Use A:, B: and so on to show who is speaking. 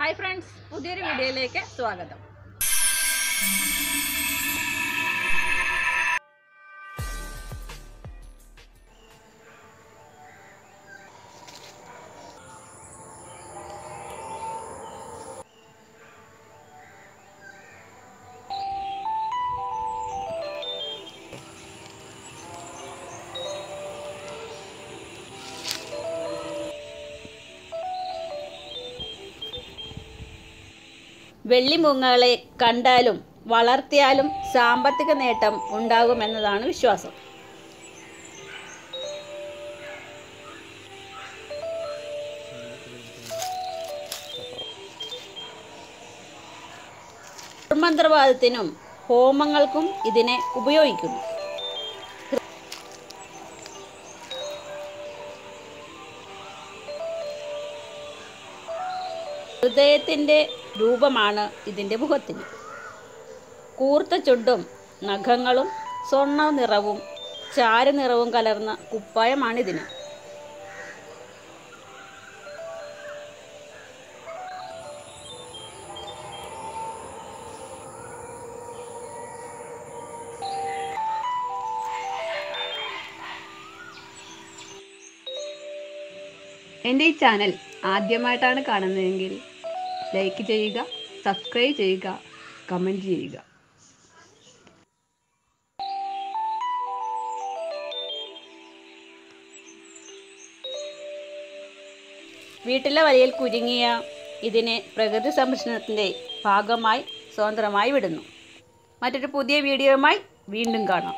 A: Hi friends പുതിയൊരു വീഡിയോയിലേക്ക് സ്വാഗതം. വെള്ളിമുങ്ങകളെ കണ്ടാലും വളർത്തിയാലും സാമ്പത്തിക നേട്ടം ഉണ്ടാകുമെന്നതാണ് വിശ്വാസം. ദുർമന്ത്രവാദത്തിനും ഹോമങ്ങൾക്കും ഇതിനെ ഉപയോഗിക്കുന്നു. ഹൃദയത്തിന്റെ രൂപമാണ് ഇതിന്റെ മുഖത്തിന് കൂർത്ത ചുണ്ടും നഖങ്ങളും സ്വർണ നിറവും ചാരനിറവും കലർന്ന കുപ്പായമാണിതിന്.
B: എന്റെ ഈ ചാനൽ ആദ്യമായിട്ടാണ് കാണുന്നതെങ്കിൽ ലൈക്ക് ചെയ്യുക സബ്സ്ക്രൈബ് ചെയ്യുക കമന്റ് ചെയ്യുക.
A: വീട്ടിലെ വലയിൽ കുരുങ്ങിയ ഇതിനെ പ്രകൃതി സംരക്ഷണത്തിന്റെ ഭാഗമായി സ്വതന്ത്രമായി വിടുന്നു. മറ്റൊരു പുതിയ വീഡിയോയുമായി വീണ്ടും കാണാം.